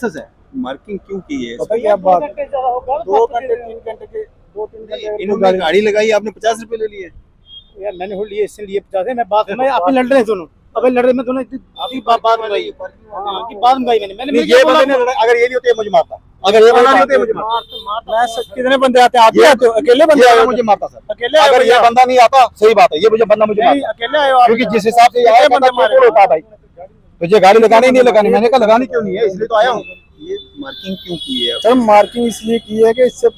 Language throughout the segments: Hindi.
एक्सेस है। मार्किंग क्यों की है? पता क्या बात? दो घंटे तीन घंटे के दो तीन घंटे इन्होंने गाड़ी लगाई आपने पचास रुपए ले लिए। यार मैंने हो लिए इससे लिए पचास। है मैं बात मैं आप ही लड़ रहे हैं दोनों। अबे लड़ रहे मैं दोनों इतनी बात बात में गई हाँ की बात में गई मैंने। मैंने ये बंदे ने लड़ा- अगर ये नहीं होते ये मुझे मारता अगर ये बंदा नहीं होता ये मुझे मारता मैं सच- कितने बंदे आते हैं? आप आते हो? अकेले बंदे आए मुझे मारता सर। अकेले अगर ये? बंदा नहीं आता सही बात है ये मुझे बंदा मुझे अकेले आए क्योंकि जिस हिसाब से ये आया बंदा होता भाई? तुझे गाड़ी लगानी ही नहीं लगानी। मैंने कहा लगानी क्यों नहीं है? इसलिए तो आया हूँ। ये मार्किंग क्यों की है? सर मार्किंग इसलिए की है कि इससे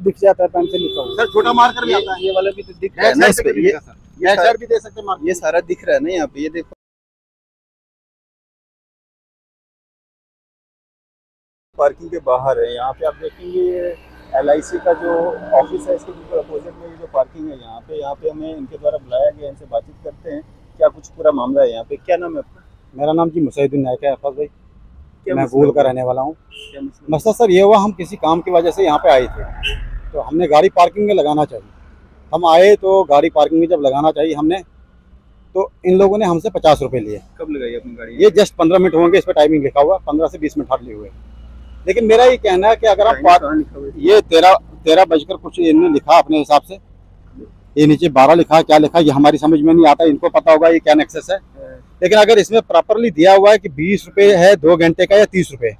दिख जाता है पेन से लिखा हुआ। सर छोटा मार कर भी ये आता है। ये वाला भी तो दिख रहा है ना इस पे ये ये सर भी दे सकते हैं ये सारा दिख रहा है ना यहाँ पे ये देखो। पार्किंग के बाहर है यहाँ पे आप देखेंगे ये एल का जो ऑफ़िस है इसके बिल्कुल अपोजिट में ये जो पार्किंग है यहाँ पे यहाँ पे हमें इनके द्वारा बुलाया गया इनसे बातचीत करते हैं। क्या कुछ पूरा मामला है यहाँ पे? क्या नाम है आपका? मेरा नाम जी मुसैदुल नायक है अफज भाई। मैं भूल का रहने वाला हूँ। मसला सर ये हुआ हम किसी काम की वजह से यहाँ पे आए थे। तो हमने गाड़ी पार्किंग में लगाना चाहिए। हम आए तो गाड़ी पार्किंग में जब लगाना चाहिए हमने तो इन लोगों ने हमसे पचास रुपये लिए। कब लगाई अपनी गाड़ी? ये जस्ट पंद्रह मिनट होंगे इस पर टाइमिंग लिखा हुआ पंद्रह से बीस मिनट हार्डली हुए। लेकिन मेरा ये कहना है कि अगर आप? ये तेरह तेरह बजकर कुछ इन्होंने लिखा अपने हिसाब से। ये नीचे बारह लिखा है, क्या लिखा है, ये हमारी समझ में नहीं आता इनको पता होगा ये क्या नेक्सेस है। लेकिन अगर इसमें प्रॉपरली दिया हुआ है कि बीस रुपये है दो घंटे का या तीस रुपये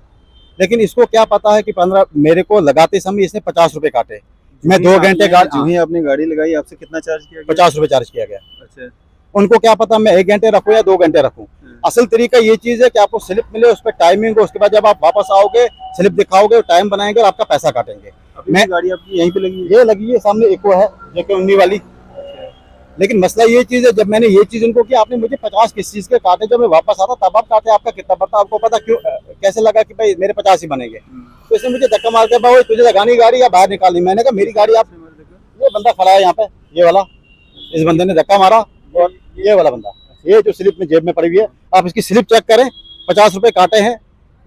लेकिन इसको क्या पता है कि पंद्रह मेरे को लगाते समय इसने पचास रुपये काटे। मैं दो घंटे गाड़ी जो आपने गाड़ी लगाई आपसे कितना चार्ज किया पचास रुपये चार्ज किया गया। अच्छा। उनको क्या पता मैं एक घंटे रखूँ या दो घंटे रखूँ। असल तरीका ये चीज़ है कि आपको स्लिप मिले उस पर टाइमिंग हो उसके बाद जब आप वापस आओगे स्लिप दिखाओगे टाइम बनाएँगे और आपका पैसा काटेंगे। मैं- गाड़ी आपकी यहीं पे लगी है? ये लगी है सामने इको है जेके उन्नी वाली। लेकिन मसला ये चीज़ है जब मैंने ये चीज़ उनको किया आपने मुझे पचास किस चीज़ के काटे जब मैं वापस आता तब आप काटे आपका कितना पड़ता आपको पता क्यों कैसे लगा कि भाई मेरे पचास ही बनेंगे। तो इसने मुझे धक्का मार के भाई तुझे लगानी गाड़ी या बाहर निकालनी मैंने कहा मेरी गाड़ी आप ये बंदा खड़ा है यहाँ पे ये वाला। इस बंदे ने धक्का मारा और ये वाला बंदा। ये जो स्लिप में जेब में पड़ी हुई है, आप इसकी स्लिप चेक करें, पचास रुपए काटे हैं,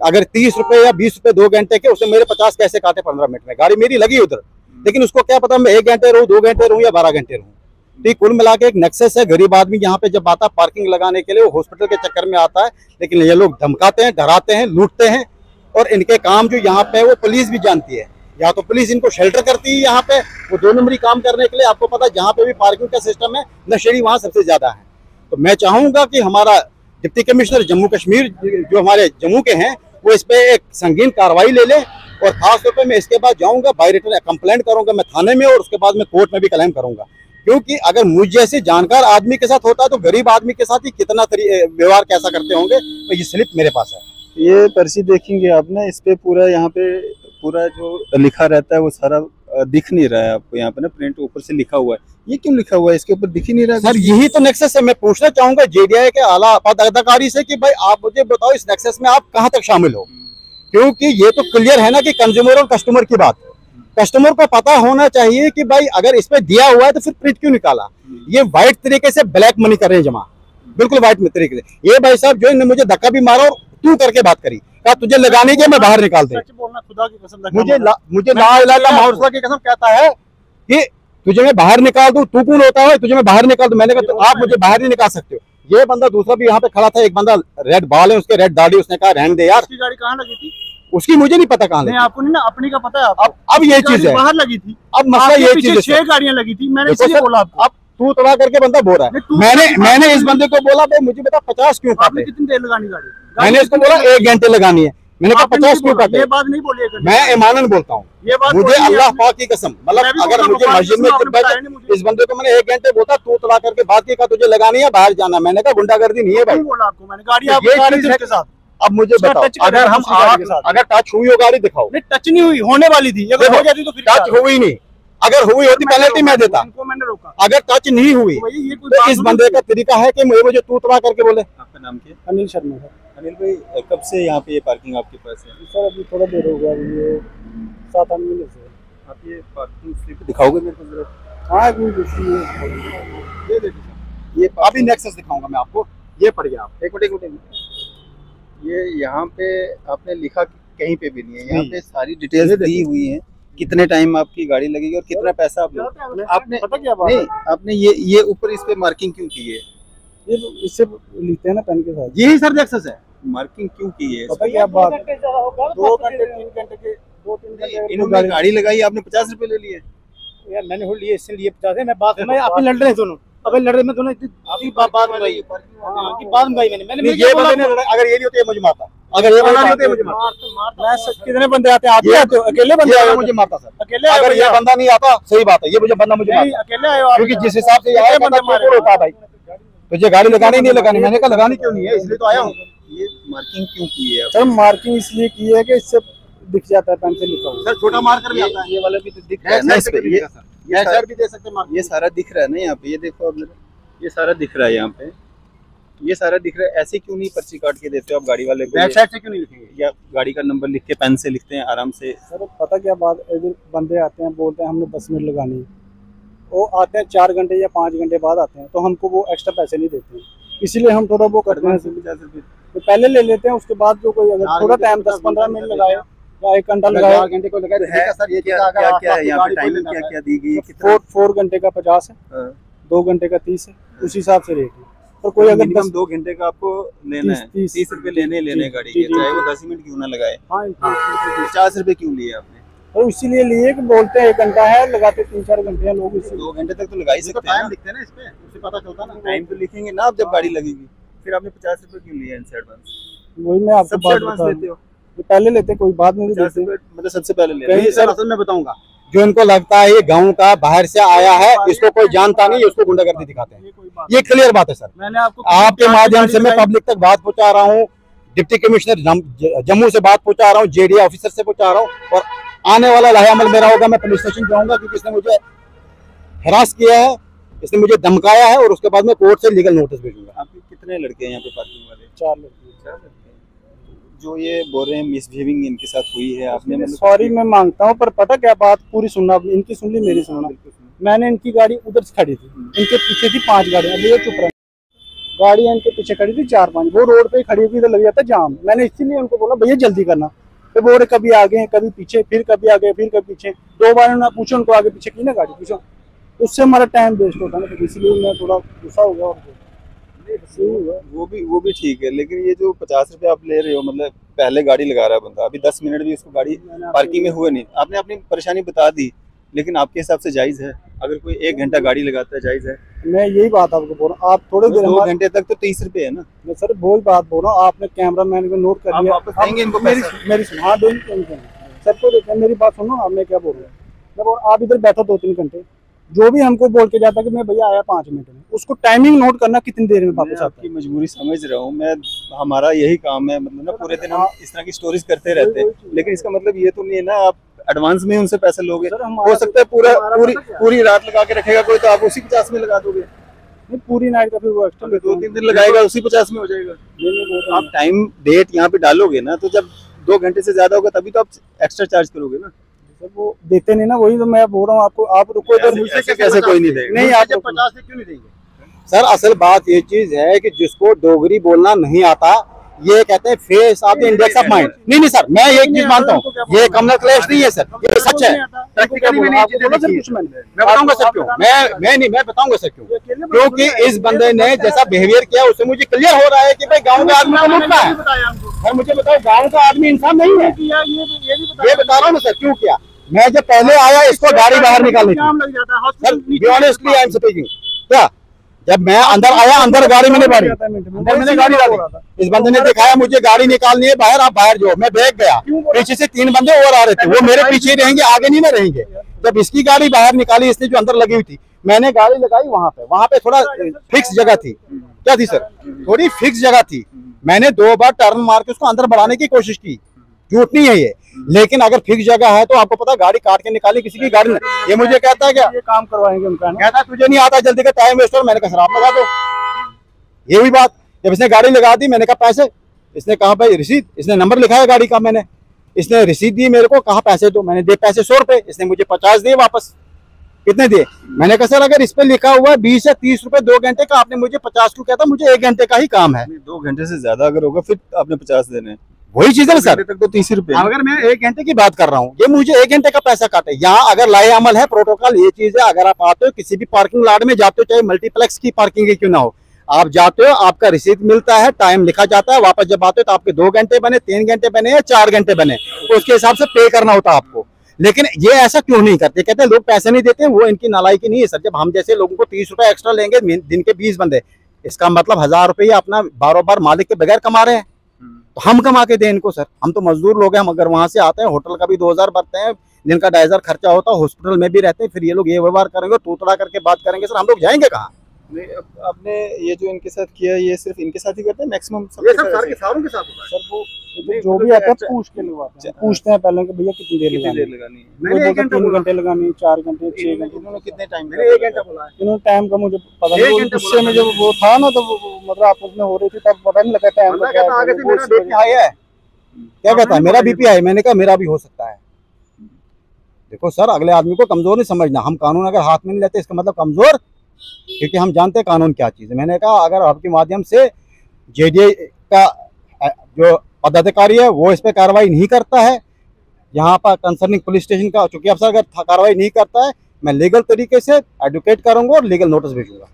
अगर तीस रुपए या बीस रुपए दो घंटे के, उसमें मेरे पचास कैसे काटे, पंद्रह मिनट में। गाड़ी मेरी लगी उधर, लेकिन उसको क्या पता मैं एक घंटे रहूँ, दो घंटे रहूँ या बारह घंटे रहूँ। तो कुल मिला के एक नक्सेस है, गरीब आदमी यहाँ पे जब आता है पार्किंग लगाने के लिए, वो हॉस्पिटल के चक्कर में आता है, लेकिन ये लोग धमकाते हैं, डराते हैं, लूटते हैं, और इनके काम जो यहाँ पे है, वो पुलिस भी जानती है। या तो पुलिस इनको शेल्टर करती है यहाँ पे, वो दो नंबरी काम करने के लिए, आपको पता है, जहाँ पे भी पार्किंग का सिस्टम है, नशेड़ी वहाँ सबसे ज़्यादा है। तो मैं चाहूँगा कि हमारा डिप्टी कमिश्नर जम्मू कश्मीर, जो हमारे जम्मू के हैं, वो इस पे एक संगीन कार्रवाई ले ले और खास तौर पे मैं इसके बाद जाऊँगा बाई रिटर्न कंप्लेंट करूँगा मैं थाने में और उसके बाद मैं कोर्ट में भी क्लेम करूँगा। क्योंकि अगर मुझ जैसे जानकार आदमी के साथ होता है तो गरीब आदमी के साथ ही कितना व्यवहार कैसा करते होंगे तो ये स्लिप मेरे पास है। ये पर्ची देखेंगे आपने, इस पे पूरा यहाँ पे पूरा जो लिखा रहता है, वो सारा दिख नहीं रहा है आपको यहाँ पे ना प्रिंट ऊपर से लिखा हुआ है। ये क्यों लिखा हुआ है? इसके ऊपर दिख ही नहीं रहा है सर यही तो नेक्सस है। मैं पूछना चाहूँगा जेडीआई के आला पदाधिकारी से कि भाई आप मुझे बताओ इस नेक्सस में आप कहाँ तक शामिल हो? क्योंकि ये तो क्लियर है ना कि कंज्यूमर और कस्टमर की बात। कस्टमर को पता होना चाहिए कि भाई अगर इस पे दिया हुआ है तो फिर प्रिंट क्यों निकाला? ये व्हाइट तरीके से ब्लैक मनी कर रहे हैं जमा। बिल्कुल व्हाइट तरीके से। ये भाई साहब जो इन्होंने मुझे धक्का भी मारा और तू करके बात करी। कहा तुझे लगाने के मैं बाहर निकाल दे। मुझे ला, मुझे की कसम कहता है कि तुझे मैं बाहर निकाल दूँ तू कौन होता है? तुझे मैं बाहर निकाल दूँ। मैंने कहा तो आप मुझे बाहर नहीं निकाल सकते हो। ये बंदा दूसरा भी यहाँ पे खड़ा था एक बंदा रेड बाल है उसके रेड दाढ़ी उसने कहा रहने दे यार। उसकी गाड़ी कहाँ लगी थी? उसकी मुझे नहीं पता कहाँ लगी। आपको नहीं ना अपनी का पता है अब अब ये चीज़ है। बाहर लगी थी। अब मसला ये चीज़ छह गाड़ियाँ लगी थी मैंने बोला अब तू तड़ा करके बंदा बोल रहा है मैंने मैंने इस बंदे को बोला भाई मुझे बता पचास क्यों काटे? कितनी देर लगानी गाड़ी? मैंने इसको बोला एक घंटे लगानी है। मैंने कहा पचास क्यों काटे? ये बात नहीं बोली मैं ईमानन बोलता हूँ। मुझे अल्लाह। पाक की कसम मतलब अगर मुझे मस्जिद में। इस बंदे को मैंने एक घंटे बोला तू तड़ा करके बात की तुझे लगानी है बाहर जाना मैंने कहा गुंडागर्दी नहीं है भाई। बोला आपको मैंने? गाड़ी तो साथ। अब मुझे बताओ अगर हम। अगर टच हुई हो गाड़ी दिखाओ। टच नहीं हुई होने वाली थी। अगर हो जाती तो फिर टच? हुई नहीं। अगर हुई होती पेनल्टी मैं देता। इनको मैंने रोका। अगर टच नहीं हुई तो भैया ये कोई तो इस बंदे का तरीका है कि मुझे मुझे तू तड़ा करके बोले। आपका नाम क्या? अनिल शर्मा सर अनिल भाई कब से यहाँ पे ये पार्किंग आपके पास है? सर अभी थोड़ा देर हो गया ये सात आठ महीने से। आप ये पार्किंग स्लिप दिखाओगे मेरे को जरा? हाँ ये देखिए ये अभी नेक्सस दिखाऊँगा मैं आपको। ये पड़ गया आप एक मिनट एक मिनट ये यहाँ पे आपने लिखा कहीं पे भी नहीं है। यहाँ पे सारी डिटेल्स दी हुई हैं। कितने टाइम आपकी गाड़ी लगेगी और कितना पैसा आप लोग? आपने पता क्या बात नहीं आपने ये ये ऊपर इस पे मार्किंग क्यों की है? ये इससे लिखते हैं ना पेन के साथ। यही सर एक्सेस है। मार्किंग क्यों की है? पता क्या बात दो घंटे तीन घंटे के दो तीन घंटे इन्होंने गाड़ी लगाई आपने पचास रुपए ले लिए। यार मैंने लिए इसलिए पचास है मैं बात मैं आप लड़ रहे हैं दोनों। अबे लड़ रहे मैं दोनों इतनी बात बात में गई हाँ, की बात में गई मैंने मैंने नहीं, ये बंदे ने लड़ा- अगर ये नहीं होते मुझे मारता। अगर ये बंदा नहीं होता ये मुझे मारता। कितने बंदे आते आप आते हो। अकेले बंदे आए मुझे मारता सर। अकेले अगर ये बंदा नहीं आता सही बात है। ये मुझे बंदा मुझे मारता। अकेले आए क्योंकि जिस हिसाब से ये आया बंदा मारे। होता है भाई तुझे गाड़ी लगानी नहीं लगानी। मैंने कहा लगानी क्यों नहीं है? इसलिए तो आया हूँ। ये मार्किंग क्यों की है? सर मार्किंग इसलिए की है कि इससे दिख जाता है पेन से लिखा हुआ सर छोटा मार्कर भी आता है। ये वाला भी तो दिख रहा है। ये सारा- भी दे सकते हैं ये सारा दिख रहा है ना यहाँ पे? ये देखो आप ये सारा दिख रहा है यहाँ पे। ये सारा दिख रहा है। ऐसे क्यों नहीं पर्ची काट के देते हो आप गाड़ी वाले को? बैक साइड से क्यों नहीं लिखेंगे? या गाड़ी का नंबर लिख के पेन से लिखते हैं आराम से। सर पता क्या बात इधर बंदे आते हैं बोलते हैं हमने दस मिनट लगानी वो आते हैं चार घंटे या पाँच घंटे बाद आते हैं तो हमको वो एक्स्ट्रा पैसे नहीं देते हैं। इसीलिए हम थोड़ा वो करते हैं। तो पहले ले लेते हैं उसके बाद जो कोई अगर थोड़ा टाइम दस पंद्रह मिनट घंटा लगाए या एक घंटा को लगा तो सर ये क्या क्या क्या है यहाँ पे टाइमिंग क्या क्या दी गई फोर फोर घंटे का पचास है हाँ। दो घंटे का तीस है उस हिसाब से रेट है। और कोई अगर दस दो घंटे का आपको लेना है तीस। तीस रुपए लेने लेने हैं गाड़ी के चाहे वो दस मिनट क्यों ना लगाए। हाँ पचास रुपए क्यों लिए आपने? और इसीलिए लिए कि बोलते हैं एक घंटा है लगाते तीन चार घंटे हैं लोग दो घंटे तक तो लगा ही सकते हैं टाइम लिखते हैं ना इस पे उससे पता चलता ना। टाइम तो लिखेंगे ना आप जब गाड़ी लगेगी फिर आपने पचास रुपए क्यों लिए इनसे एडवांस वही मैं आपको बात एडवांस बता लेते हो। पहले लेते कोई बाद में भी देते मतलब सबसे पहले लेते कहीं सर असल में बताऊँगा। जो इनको लगता है ये गाँव का बाहर से आया है इसको कोई जानता नहीं उसको गुंडागर्दी दिखाते हैं। ये बात क्लियर बात है सर मैंने आपको आपके माध्यम से मैं पब्लिक तक बात पहुँचा रहा हूँ डिप्टी कमिश्नर जम्मू से बात पहुँचा रहा हूँ जेडी ऑफिसर से पहुँचा रहा हूँ और आने वाला लाहेअमल मेरा होगा मैं पुलिस स्टेशन जाऊँगा क्योंकि इसने मुझे हरास किया है इसने मुझे धमकाया है और उसके बाद मैं कोर्ट से लीगल नोटिस भेजूँगा। आपके कितने लड़के हैं यहाँ पे पार्किंग वाले? चार लड़के। जो ये बोल रहे हैं मिसबिहेविंग इनके साथ हुई है आपने मतलब सॉरी मैं माँगता हूँ पर पता क्या बात पूरी सुनना इनकी सुन ली मेरी सुनना। मैंने इनकी गाड़ी उधर से खड़ी थी। इनके पीछे थी पाँच गाड़ियाँ। अभी ये चुप रहे। गाड़ियाँ इनके पीछे खड़ी थी चार पाँच। वो रोड पे खड़ी हुई इधर लग जाता जाम। मैंने इसीलिए उनको बोला भैया जल्दी करना। फिर बोल रहे कभी आगे कभी पीछे फिर कभी आगे फिर कभी पीछे। दो बार उन्होंने पूछो उनको आगे पीछे की ना गाड़ी? पूछो। उससे हमारा टाइम वेस्ट होता ना तो इसलिए मैं थोड़ा गुस्सा हो गया। वो भी वो भी ठीक है लेकिन ये जो पचास रुपए आप ले रहे हो मतलब पहले गाड़ी लगा रहा है बंदा अभी दस मिनट भी उसको गाड़ी पार्किंग में हुए नहीं। आपने अपनी परेशानी बता दी लेकिन आपके हिसाब से जायज़ है। अगर कोई एक घंटा गाड़ी लगाता है जायज़ है। मैं यही बात आपको बोल रहा हूँ आप थोड़े देर दो घंटे तक तो तीस रुपए है ना। मैं सर वही बात बोल रहा हूँ आपने कैमरा मैन को नोट कर लिया मेरी मेरी हाँ? सबको हैं मेरी बात सुनो आप मैं क्या बोल रहा हूँ आप इधर बैठो दो तीन घंटे। जो भी हमको बोल के जाता है कि मैं भैया आया पाँच मिनट में उसको टाइमिंग नोट करना कितनी देर में वापस आता आपकी मजबूरी समझ रहा हूँ मैं हमारा यही काम है मतलब ना पूरे दिन हम इस तरह की स्टोरीज करते रहते हैं लेकिन इसका मतलब ये तो नहीं है ना आप एडवांस में उनसे पैसे लोगे। हो सकता है पूरा पूरी है? पूरी रात लगा के रखेगा कोई तो आप उसी पचास में लगा दोगे। नहीं पूरी नाइट का फिर वो एक्स्ट्रा दो तीन दिन लगाएगा उसी पचास में हो जाएगा। आप टाइम डेट यहाँ पे डालोगे ना तो जब दो घंटे से ज़्यादा होगा तभी तो आप एक्स्ट्रा चार्ज करोगे ना। वो देते नहीं ना वही तो मैं बोल रहा हूँ आपको आप रुको इधर ऐसे- ऐसे कैसे कोई नहीं देगा। नहीं आप पचास से क्यों नहीं देंगे? सर असल बात ये चीज़ है कि जिसको डोगरी बोलना नहीं आता ये कहते हैं face of the index of mind नहीं नहीं सर मैं एक चीज़ मानता हूँ ये कमल क्लेश नहीं है सर ये सच है। है। मैं बताऊँगा सर क्यों? मैं मैं नहीं मैं बताऊँगा सर क्यों? क्योंकि इस बंदे ने जैसा बिहेवियर किया उससे मुझे क्लियर हो रहा है कि भाई गाँव के आदमी को लूटना है? सर मुझे बताओ गाँव का आदमी इंसान नहीं है। ये बता रहा हूँ ना सर क्यों किया? मैं जब पहले आया इसको गाड़ी बाहर निकालनी स्पीकिंग क्या? जब मैं अंदर आया अंदर गाड़ी मैंने अंदर मैंने गाड़ी डाली। इस बंदे ने दिखाया मुझे गाड़ी निकालनी है बाहर आप बाहर जाओ। मैं बैग गया। पीछे से तीन बंदे और आ रहे थे। वो मेरे पीछे ही रहेंगे आगे नहीं ना रहेंगे। जब इसकी गाड़ी बाहर निकाली इसने जो अंदर लगी हुई थी मैंने गाड़ी लगाई वहाँ पे। वहाँ पे थोड़ा फिक्स जगह थी। क्या थी सर थोड़ी फिक्स जगह थी। मैंने दो बार टर्न मार के उसको अंदर बढ़ाने की कोशिश की। झूठ नहीं है ये। लेकिन अगर फिक्स जगह है तो आपको पता है, गाड़ी काट के निकाली किसी की गाड़ी नहीं ये मुझे कहता है क्या? ये काम करवाएँगे उनका कहता है, तुझे नहीं आता जल्दी का टाइम वेस्ट हो मैंने कहा शराब लगा दो। ये हुई बात। जब इसने गाड़ी लगा दी मैंने कहा पैसे? इसने कहा भाई रिसीद इसने नंबर लिखा है गाड़ी का मैंने। इसने रिसीद दी मेरे को कहा पैसे दो। मैंने दे पैसे सौ रुपए। इसने मुझे पचास दिए वापस। कितने दिए? मैंने कहा सर अगर इस पे लिखा हुआ है बीस या तीस रुपए दो घंटे का आपने मुझे पचास क्यों कहता मुझे एक घंटे का ही काम है। दो घंटे से ज़्यादा अगर होगा फिर आपने पचास देने हैं। वही चीज़ है ना सर। तक तो तीस रुपए अगर मैं एक घंटे की बात कर रहा हूँ ये मुझे एक घंटे का पैसा काटे। यहाँ अगर लाए अमल है प्रोटोकॉल ये चीज़ है अगर आप आते हो किसी भी पार्किंग लाड में जाते हो चाहे मल्टीप्लेक्स की पार्किंग क्यों ना हो आप जाते हो आपका रिसीट मिलता है टाइम लिखा जाता है वापस जब आते हो तो आपके दो घंटे बने तीन घंटे बने या चार घंटे बने तो उसके हिसाब से पे करना होता है आपको। लेकिन ये ऐसा क्यों नहीं करते? कहते हैं लोग पैसे नहीं देते वो इनकी नालायकी नहीं है सर। जब हम जैसे लोगों को तीस रुपए एक्स्ट्रा लेंगे दिन के बीस बंदे इसका मतलब हज़ार रुपये अपना बारो बार मालिक के बगैर कमा रहे हैं। तो हम कमा के दें इनको, सर। हम तो मजदूर लोग हैं, हम अगर वहाँ से आते हैं, होटल का भी दो हज़ार भरते हैं, जिनका डाइजर खर्चा होता है, हॉस्पिटल में भी रहते हैं, फिर ये लोग ये व्यवहार करेंगे, तोतड़ा करके बात करेंगे, सर, हम लोग जाएँगे कहाँ? आपने ये जो इनके साथ किया ये सिर्फ़ इनके साथ ही करते हैं? मैक्सिमम ये सब सर के सारों के साथ होता है। सर वो जो भी तो आता है क्या- पूछ के लगवाते हैं। अच्छा, पूछते हैं पहले कि भैया कितनी देर लगानी है लगानी है? मैंने एक घंटा तीन घंटे लगानी चार घंटे छह घंटे। इन्होंने कितने टाइम मैंने एक घंटा बोला इन्होंने टाइम का मुझे पता नहीं गुस्से में जब वो था ना तब वो- मतलब आपस में हो रही थी तब पता नहीं लगा टाइम का क्या कहता आगे है, से मेरा बीपी हाई है। क्या हाँ, कहता है? मेरा बीपी हाई मैंने कहा मेरा भी हो सकता है। देखो सर अगले आदमी को कमज़ोर नहीं समझना हम कानून अगर हाथ में नहीं लेते इसका मतलब कमज़ोर क्योंकि हम जानते हैं कानून क्या चीज़ है। मैंने कहा अगर आपके माध्यम से जेडीए का जो पदाधिकारी है वो इस पर कार्रवाई नहीं करता है यहाँ पर कंसर्निंग पुलिस स्टेशन का चूँकि अफसर अगर कार्रवाई नहीं करता है मैं लीगल तरीके से एडवोकेट करूँगा और लीगल नोटिस भेजूँगा।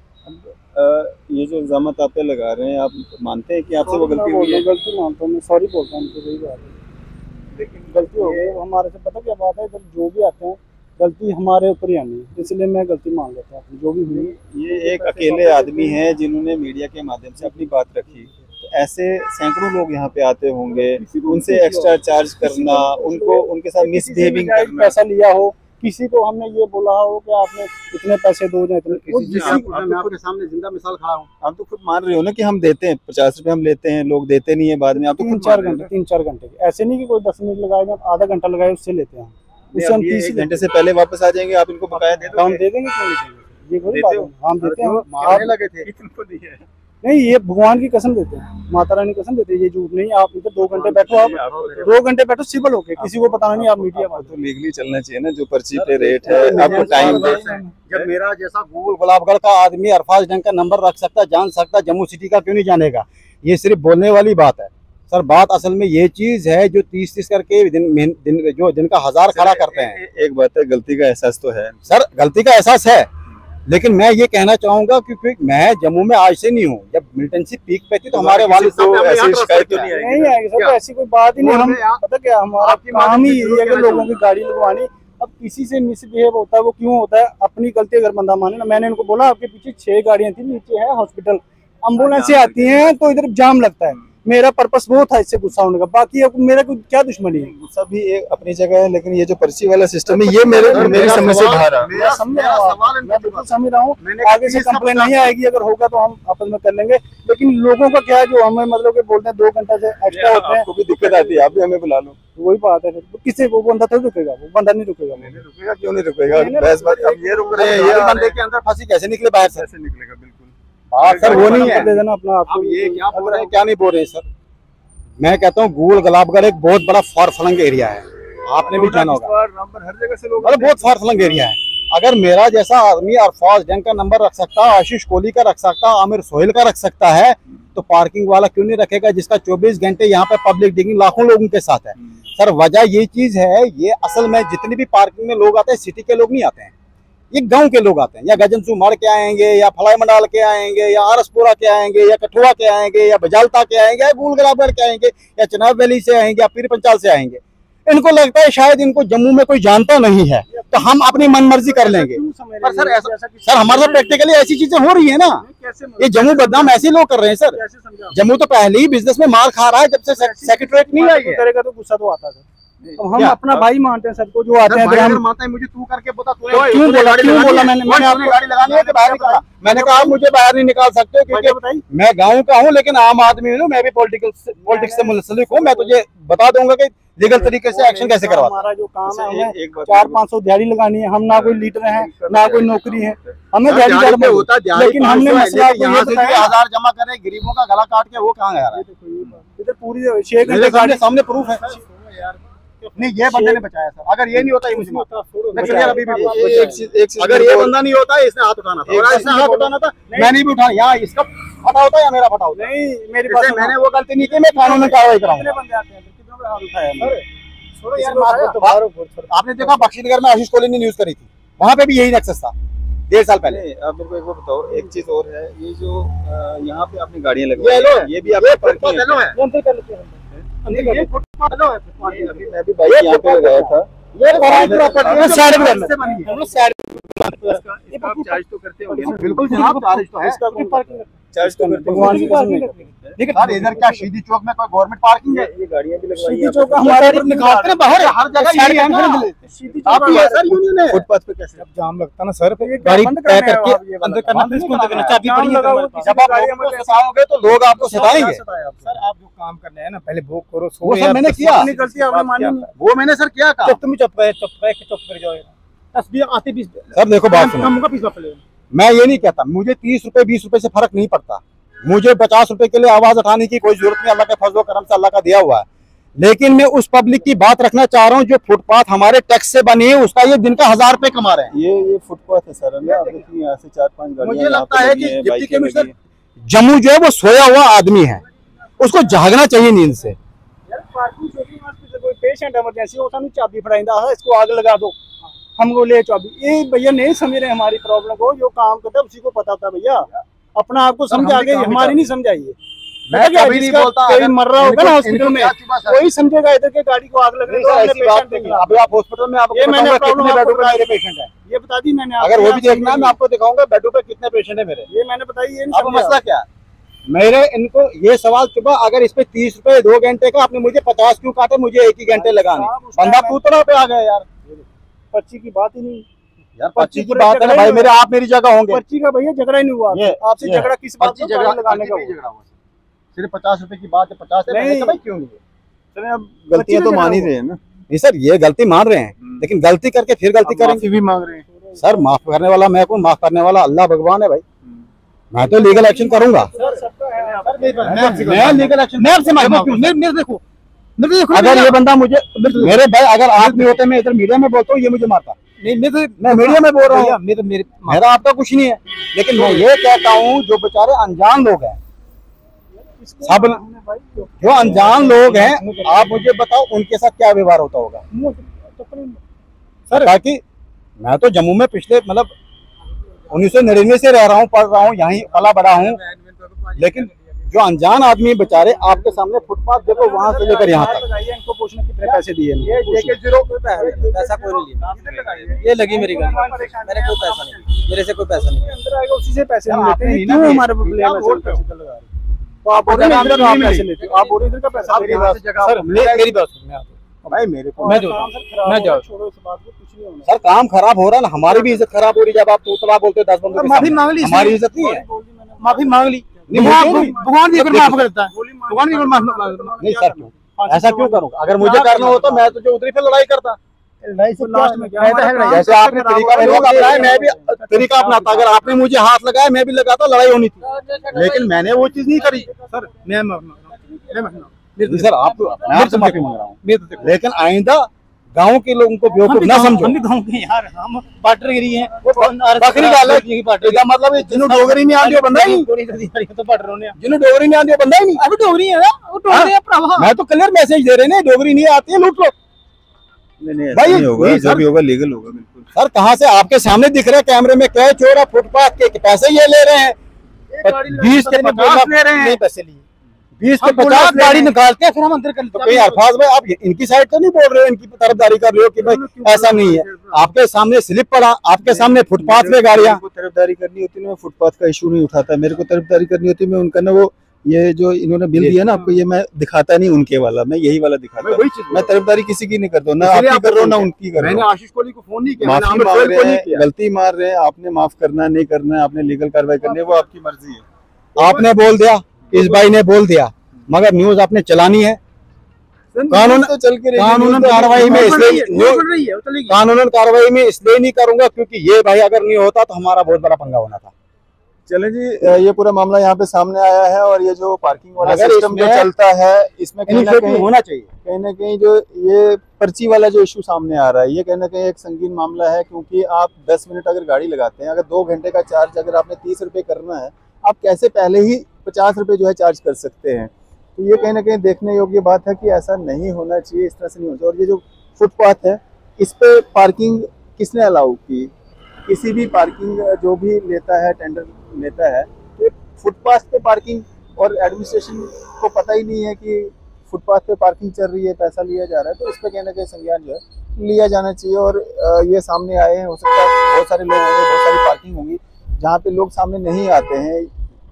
ये जो इल्ज़ाम आप पे लगा रहे हैं आप मानते हैं कि आपसे वो गलती हुई है? गलती मानता हूँ मैं सॉरी बोलता हूँ उनको वही बात है। लेकिन गलती हो गई हमारे से पता क्या बात है इधर जो भी आते हैं गलती हमारे ऊपर ही आनी है इसलिए मैं गलती मान लेता हूँ जो भी हुई। ये एक अकेले आदमी है जिन्होंने मीडिया के माध्यम से अपनी बात रखी। तो ऐसे सैकड़ों लोग यहाँ पे आते होंगे उनसे एक्स्ट्रा चार्ज करना उनको उनके साथ मिसबिहेविंग करना। पैसा लिया हो किसी को हमने ये बोला हो कि आपने इतने पैसे दो या इतने मैं आपके सामने ज़िंदा मिसाल खड़ा हूँ। आप तो खुद मान रहे हो ना कि हम देते हैं पचास रुपए हम लेते हैं लोग देते नहीं है बाद में आप तो तीन चार घंटे तीन चार घंटे ऐसे नहीं कि कोई दस मिनट लगाए आधा घंटा लगाए उससे लेते हैं उससे हम तीस घंटे से पहले वापस आ जाएँगे आप इनको बकाया दे हम दे देंगे नहीं ये कोई बात हम देते हैं लगे थे। है। नहीं ये भगवान की कसम देते हैं माता रानी कसम देते हैं ये झूठ नहीं आप इधर दो घंटे बैठो आप दो घंटे बैठो सिविल होके किसी को बताना नहीं आप मीडिया तो लीगली चलना चाहिए ना जो पर्ची पे रेट है आपको टाइम दे। जब मेरा जैसा गूगल गुलाबगढ़ का आदमी अरफाज डंग का नंबर रख सकता जान सकता जम्मू सिटी का क्यों नहीं जानेगा? ये सिर्फ़ बोलने वाली बात है। सर बात असल में ये चीज़ है जो तीस तीस करके दिन, दिन, दिन जो दिन का हज़ार खड़ा करते हैं। एक बात है गलती का एहसास तो है। सर गलती का एहसास है लेकिन मैं ये कहना चाहूँगा क्योंकि मैं जम्मू में आज से नहीं हूँ। जब मिलिटेंसी पीक पे थी तो हमारे वालिद को साहब ने ऐसी शिकायत तो नहीं आएगी? नहीं आएगी सर तो ऐसी कोई बात ही नहीं हम हैं? पता क्या हमारा आपकी काम ही यही है कि लोगों की गाड़ी लगवानी। अब किसी से मिसबिहेव होता है वो क्यों होता है अपनी गलती अगर बंदा माने ना मैंने इनको बोला आपके पीछे छह गाड़ियाँ थी नीचे है हॉस्पिटल एम्बुलेंसें आती हैं। तो इधर जाम लगता है। मेरा पर्पस वो था इससे गुस्सा होने का। बाकी अब मेरा कोई क्या दुश्मनी है? गुस्सा भी एक अपनी जगह है लेकिन ये जो पर्ची वाला सिस्टम है ये मेरे मेरी समझ से बाहर समझ रहा हूँ। हूँ आगे से कंप्लेन नहीं आएगी अगर होगा तो हम आपस में कर लेंगे। लेकिन लोगों का क्या है जो हमें मतलब कि बोलते हैं दो घंटा से एक्स्ट्रा होते हैं। भी दिक्कत आती है आप भी हमें बुला लो। वही बात है। फिर किसी वो बंदा थोड़ी रुकेगा वो बंदा नहीं रुकेगा। रुकेगा क्यों नहीं रुकेगा? बहस बात अब ये रुक रहे हैं। ये बंदे के अंदर फंसी कैसे निकले बाहर से? निकलेगा बिल्कुल। बात सर वो नहीं है। दे देना अपना अब ये क्या बोल रहे हैं? क्या नहीं बोल रहे सर। मैं कहता हूँ गूगल गुलाबगढ़ एक बहुत बड़ा फार फलंग एरिया है। आपने भी जाना होगा। हर जगह से लोग मतलब बहुत फार फलंग एरिया है। अगर मेरा जैसा आदमी अरफाज डैंग का नंबर रख सकता है आशीष कोहली का रख सकता आमिर सोहेल का रख सकता है तो पार्किंग वाला क्यों नहीं रखेगा जिसका 24 घंटे यहाँ पे पब्लिक डिगिंग लाखों लोगों के साथ है? सर वजह ये चीज़ है ये असल में जितनी भी पार्किंग में लोग आते हैं सिटी के लोग नहीं आते हैं। ये गाँव के लोग आते हैं या गजन सुमार के आएँगे या फलाई मंडाल के आएँगे या आरसपुरा के आएँगे या कठुआ के आएँगे या बजालता के आएँगे या गुल गुलाबगढ़ के आएँगे या चनाब वैली से आएँगे या पीर पंचाल से आएँगे। इनको लगता है शायद इनको जम्मू में कोई जानता नहीं है तो हम अपनी मनमर्जी कर लेंगे। पर सर ऐसा सर हमारे साथ प्रैक्टिकली ऐसी चीज़ें हो रही है ना। ये जम्मू बदनाम ऐसे लोग कर रहे हैं सर। जम्मू तो पहले ही बिज़नेस में मार खा रहा है जब से सेक्रेटरीट नहीं आई है। तो गुस्सा तो आता है। तो हम क्या? अपना भाई मानते हैं सबको जो आते हैं इधर हम मानता है मुझे तू करके बता तूने तो क्यों बोला? क्यों बोला है? मैंने? मैंने आपको गाड़ी लगानी है कि बाहर निकाला। मैंने कहा आप मुझे बाहर नहीं निकाल सकते क्योंकि मैं गाँव का हूँ लेकिन आम आदमी हूँ मैं भी पॉलिटिकल पॉलिटिक्स से मुंसलिक हूँ। मैं तुझे बता दूँगा कि लीगल तरीके से एक्शन कैसे करवाता हमारा जो काम है हमें चार पाँच सौ दिहाड़ी लगानी है। हम ना कोई लीडर है ना कोई नौकरी है हमें दिहाड़ी दिहाड़ी होता है, लेकिन हमने मसला यहाँ से हज़ार जमा करे गरीबों का गला काट के वो कहाँ गया है? पूरी छह घंटे सामने प्रूफ है नहीं ये बंदे ने बचाया सर। अगर ये नहीं होता ये मुझे मारता। अगर ये बंदा नहीं होता इसने हाथ उठाना था। इसने हाथ उठाना था मैंने भी उठाया यहाँ इसका फटा होता या मेरा फटा होता? नहीं मेरी बात मैंने वो गलती नहीं की मैं कानून में कार्रवाई कराऊँगा। आपने देखा बख्शीनगर में आशीष कोहली ने न्यूज़ करी थी? वहाँ पे भी यही नक्सस था डेढ़ साल पहले। आप मेरे को एक बार बताओ एक चीज़ और है ये जो यहाँ पे आपने गाड़ियाँ हैं, है ये भी आपका ये है। अभी मैं भी बाइक यहाँ पे लगाया था है है तो बिल्कुल जनाब चार्ज तो है चार्ज तो करते भगवान की लेकिन सर इधर क्या सीधी चौक में कोई गवर्नमेंट पार्किंग है? ये गाड़ियाँ भी लगवाई सीधी चौक हमारे ऊपर निकालते हैं बाहर हर जगह यही है ना। सीधी आप ही है सर यूनियन है। फुटपाथ पे कैसे? जब जाम लगता ना सर पे। गाड़ी तय करके अंदर करना इसको अंदर करना चाबी पड़ी है पास। जब आप लोगों को सताओगे तो लोग आपको सताएँगे। सर आप जो काम कर रहे हैं ना पहले भोग करो सो वो सब यार, मैंने किया। अपनी गलती आपने मानी वो मैंने सर क्या कहा तुम चुप रहे चुप रहे चुप कर जाओ। दस आते बीस सर देखो बात सुनो। कम का बीस रुपए मैं ये नहीं कहता मुझे तीस रुपए बीस रुपए से फ़र्क नहीं पड़ता। मुझे पचास रुपए के लिए आवाज़ उठाने की कोई ज़रूरत नहीं अल्लाह के फजलो करम से अल्लाह का दिया हुआ है। लेकिन मैं उस पब्लिक की बात रखना चाह रहा हूँ जो फुटपाथ हमारे टैक्स से बनी है उसका ये दिन का हज़ार रुपए कमा रहे हैं। ये ये फुटपाथ है सर ना? आप देखिए यहाँ से चार पाँच मुझे लगता है लगी कि डिप्टी कमिश्नर जम्मू जो है वो सोया हुआ आदमी है। उसको जागना चाहिए नींद से। पार्किंग छोटी कोई पेशेंट इमरजेंसी सानू चाबी फड़ाइंदा है इसको आग लगा दो। हमको ले चाबी ये भैया नहीं समझ रहे हमारी प्रॉब्लम को जो काम करता है उसी को पता था भैया। अपना आपको समझ आ गई हमारी नहीं समझाइए। मैं कभी नहीं बोलता कोई मर रहा होगा ना हॉस्पिटल में? कोई समझेगा इधर के गाड़ी को आग लग रही है सर, तो हमने ऐसी बात नहीं अभी आप हॉस्पिटल में आपको ये मैंने कितने बेडों पे मेरे पेशेंट हैं। ये बता दी मैंने अगर वो भी देखना है मैं आपको दिखाऊँगा बेडों पे कितने पेशेंट है मेरे। ये मैंने बताई ये मसला क्या है? मेरे इनको ये सवाल चुपा अगर इस पे तीस रुपए दो घंटे का आपने मुझे पचास क्यों काटे मुझे एक ही घंटे लगाने। बंदा में- पूतला पे आ गया यार। पर्ची की बात ही नहीं। यार पर्ची पर्ची की बात है ना भाई मेरे आप मेरी जगह होंगे। पर्ची का भैया झगड़ा ही नहीं हुआ। आपसे झगड़ा किस बात लगाने का हुआ? झगड़ा हुआ सिर्फ़ पचास रुपए की बात है पचास नहीं। भाई क्यों नहीं है? अब गलतियाँ तो मान ही रहे हैं ना। नहीं सर ये गलती मान रहे हैं लेकिन गलती करके फिर गलती करेंगे। भी मांग रहे हैं। सर माफ़ करने वाला मैं कौन? माफ़ करने वाला अल्लाह भगवान है भाई। मैं तो लीगल एक्शन करूँगा। मैं लीगल एक्शन मैं आपसे देखो अगर ये बंदा मुझे मेरे भाई अगर आप नहीं होते मैं इधर मीडिया में बोलता हूँ ये मुझे मारता। नहीं मेरे मैं मीडिया में बोल रहा हूँ। मेरे मेरे मेरा आपका कुछ नहीं है। लेकिन मैं ये कहता हूँ जो बेचारे अनजान लोग हैं सब जो अनजान लोग हैं आप मुझे बताओ उनके साथ क्या व्यवहार होता होगा? सर ताकि मैं तो जम्मू में पिछले मतलब उन्नीस सौ निन्यानवे से रह रहा हूँ पढ़ रहा हूँ यहीं पला बड़ा हूँ। लेकिन जो अनजान आदमी बेचारे आपके सामने फुटपाथ देखो वहाँ से लेकर यहाँ तक। इनको पूछना कितने पैसे दिए पैसा कोई नहीं लिया। ये लगी मेरी गाड़ी। मेरे कोई पैसा नहीं। मेरे से कोई पैसा नहीं। उसी से पैसे ही। हमारे? तो आप बोल इधर का पैसा सर मेरी बात सुनो मैं भाई मेरे को मैं मैं जाओ छोड़ो इस बात को कुछ नहीं होना। सर काम खराब हो रहा है ना हमारी भी इज़्ज़त खराब हो रही है। जब आप तूतला बोलते हो दस बंदों माफ़ी मांग ली हमारी इज़्ज़त नहीं है। माफ़ी मांग ली। भगवान मुझे नहीं। भगवान भी अगर माफ़ करता है। भगवान भी अगर माफ़ नहीं सर क्यों ऐसा क्यों करूँगा अगर मुझे करना हो तो मैं तो जो उधरी पे लड़ाई करता। लड़ाई से लास्ट में क्या है जैसे आपने तरीका अपनाया मैं भी तरीका अपनाता। अगर आपने मुझे हाथ लगाया मैं भी लगाता लड़ाई होनी थी। लेकिन मैंने वो चीज़ नहीं करी। सर मैं सर आप मैं आपसे माफ़ी मांग रहा हूँ। तो लेकिन आइंदा गाँव के लोगों को हम बेवकूफ़ ना समझो। हम भी गाँव के यार हम पार्टर गिरी हैं। मतलब है जिन्हों डोगरी नहीं आती बंदा ही तो। जिन्हों डोगरी नहीं आती बंदा ही नहीं। अभी डोगरी है ना? वो डोगरी है। भरावा। मैं तो क्लियर मैसेज दे रहे हैं डोगरी नहीं आती है लूट लो। नहीं नहीं भाई, होगा जो सर। भी होगा लीगल होगा बिल्कुल। सर कहाँ से आपके सामने दिख रहे हैं कैमरे में? क्या चोर है फुटपाथ के? पैसे ये ले रहे हैं। बीस के पचास ले रहे हैं। पैसे लिए। बीस हम पचास गाड़ी निकालते हैं फिर हम अंदर कर तो भाई आप इनकी साइड तो नहीं बोल रहे हो इनकी तरफदारी कर रहे हो कि भाई ऐसा नहीं है। आपके सामने स्लिप पड़ा आपके सामने फुटपाथ पे गाड़ियाँ। तरफदारी करनी होती है फुटपाथ का इशू नहीं उठाता। मेरे को तरफदारी करनी होती है मैं उनका ना वो ये जो इन्होंने बिल दिया ना आपको ये मैं दिखाता नहीं उनके वाला मैं यही वाला दिखाता। मैं हूँ। मैं तरफदारी किसी की नहीं करता ना आपकी कर रहा हूँ ना उनकी कर रहा हूँ। आशीष कोहली को फ़ोन नहीं किया माफ़ी मांग रहे हैं गलती मार रहे हैं आपने माफ़ करना नहीं करना है आपने लीगल कार्रवाई करनी है वो आपकी मर्ज़ी है। आपने बोल दिया। इस भाई ने बोल दिया मगर न्यूज़ आपने चलानी है। कानून तो चल के न्यूज़ तो कार्रवाई में इसलिए कानूनन कार्रवाई में इसलिए नहीं करूँगा क्योंकि ये भाई अगर नहीं होता तो हमारा बहुत बड़ा पंगा होना था। चले जी ये पूरा मामला यहाँ पे सामने आया है और ये जो पार्किंग वाला सिस्टम जो चलता है इसमें कहीं ना कहीं होना चाहिए। कहीं ना कहीं जो ये पर्ची वाला जो इशू सामने आ रहा है ये कहीं ना कहीं एक संगीन मामला है क्योंकि आप 10 मिनट अगर गाड़ी लगाते हैं अगर दो घंटे का चार्ज अगर आपने तीस रुपये करना है आप कैसे पहले ही पचास रुपये जो है चार्ज कर सकते हैं। तो ये कहीं ना कहीं देखने योग्य बात है कि ऐसा नहीं होना चाहिए, इस तरह से नहीं होना चाहिए। और ये जो फुटपाथ है, इस पर पार्किंग किसने अलाउ की? किसी भी पार्किंग जो भी लेता है टेंडर लेता है तो फुटपाथ पे पार्किंग और एडमिनिस्ट्रेशन को पता ही नहीं है कि फुटपाथ पे पार्किंग चल रही है, पैसा लिया जा रहा है तो इस पर कहीं ना कहीं संज्ञान जो है लिया जाना चाहिए। और ये सामने आए हैं, हो सकता है बहुत सारे लोग होंगे, बहुत सारी पार्किंग होंगी, जहाँ पे लोग सामने नहीं आते हैं।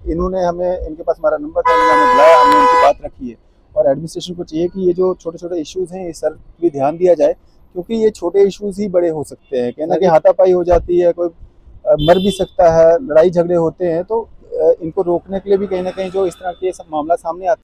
इन्होंने हमें इनके पास हमारा नंबर था इन्होंने हमें बुलाया हमने उनकी बात रखी है। और एडमिनिस्ट्रेशन को चाहिए कि ये जो छोटे छोटे इश्यूज़ हैं ये सर भी ध्यान दिया जाए क्योंकि ये छोटे इश्यूज़ ही बड़े हो सकते हैं। कहना कि हाथापाई हो जाती है कोई मर भी सकता है लड़ाई झगड़े होते हैं तो इनको रोकने के लिए भी कहीं ना कहीं जो इस तरह के सब मामला सामने आते